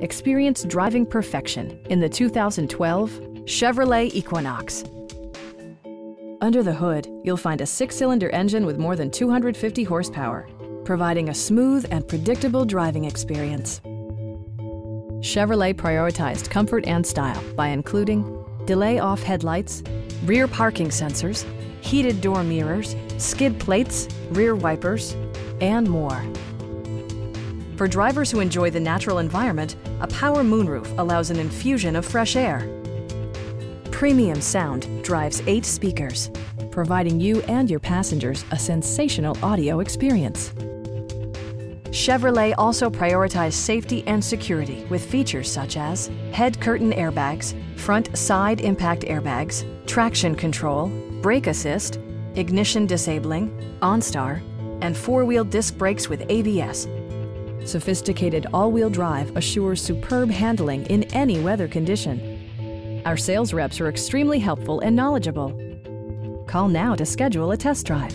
Experience driving perfection in the 2012 Chevrolet Equinox. Under the hood, you'll find a six-cylinder engine with more than 250 horsepower, providing a smooth and predictable driving experience. Chevrolet prioritized comfort and style by including delay-off headlights, rear parking sensors, heated door mirrors, skid plates, rear wipers, and more. For drivers who enjoy the natural environment, a power moonroof allows an infusion of fresh air. Premium sound drives eight speakers, providing you and your passengers a sensational audio experience. Chevrolet also prioritized safety and security with features such as head curtain airbags, front side impact airbags, traction control, brake assist, ignition disabling, OnStar, and four-wheel disc brakes with ABS. Sophisticated all-wheel drive assures superb handling in any weather condition. Our sales reps are extremely helpful and knowledgeable. Call now to schedule a test drive.